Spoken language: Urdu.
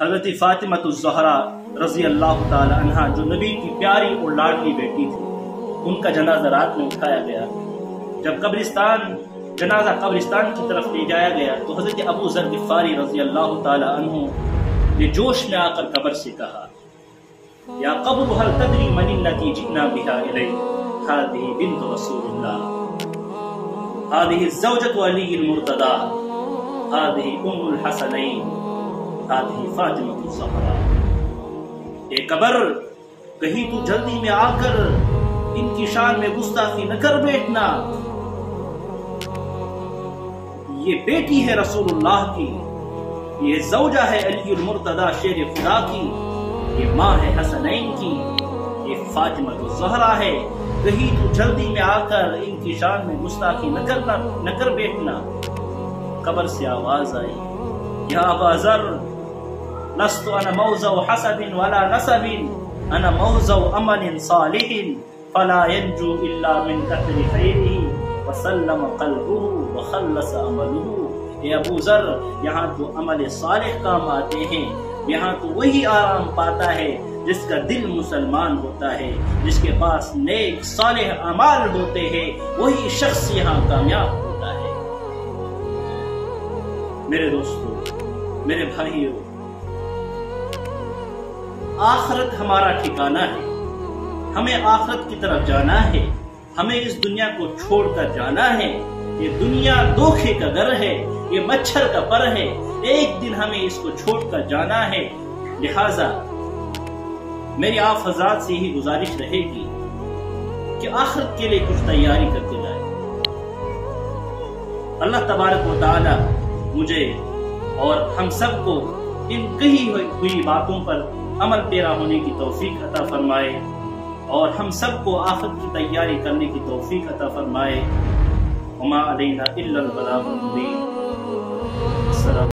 حضرت فاطمہ الزہرا رضی اللہ تعالی عنہ جو نبی کی پیاری اور لاڈلی بیٹی تھی، ان کا جنازہ رات میں اٹھایا گیا۔ جب قبرستان، جنازہ قبرستان کی طرف لے جایا گیا، تو حضرت ابو ذر غفاری رضی اللہ تعالی عنہ نے جوش میں آ کر قبر سے کہا، یا قبر، هل تدری من التي جئنا بها الیک؟ هذه بنت رسول اللہ. هذه الزوجة علی المرتضى هذه ام الحسنین. هذه فاطمہ الزہرا اے قبر، کہیں تو جلدی میں آ کر ان کی شان میں گستاخی نہ کر بیٹھنا۔ یہ بیٹی ہے رسول اللہ کی۔ یہ زوجہ ہے علی المرتضی شیر خدا کی۔ یہ ماں ہے حسنین کی۔ یہ فاطمہ الزہرا ہے۔ کہیں تو جلدی میں آ کر ان کی شان میں گستاخی نہ کرنا، نہ کر بیٹھنا۔ قبر سے آواز آئی۔ یا ابا ذر لست انا موضع حسب ولا نسب. انا موضع عمل صالح. فلا ينجو الا من قتل خيره. وسلم قلبه وخلص عمله اے ابو ذر، یہاں تو عمل صالح کام آتے ہیں. یہاں تو وہی آرام پاتا ہے جس کا دل مسلمان ہوتا ہے. جس کے پاس نیک صالح اعمال ہوتے ہیں، وہی شخص یہاں کامیاب ہوتا ہے۔ میرے دوستو، میرے بھائیو آخرت ہمارا ٹھکانہ ہے۔ ہمیں آخرت کی طرف جانا ہے۔ ہمیں اس دنیا کو چھوڑ کر جانا ہے۔ یہ دنیا دھوکے کا گھر ہے۔ یہ مچھر کا پر ہے۔ ایک دن ہمیں اس کو چھوڑ کر جانا ہے۔ لہذا میری آپ حضرات سے ہی گزارش رہے گی کہ آخرت کے لیے کچھ تیاری کرتے جائے اللہ تبارک و تعالی مجھے اور ہم سب کو ان کہی ہوئی باتوں پر عمل پیرا ہونے کی توفیق عطا فرمائے اور ہم سب کو آفت کی تیاری کرنے کی توفیق عطا فرمائے۔ وما علینا الا البلاغ المبین۔ السلام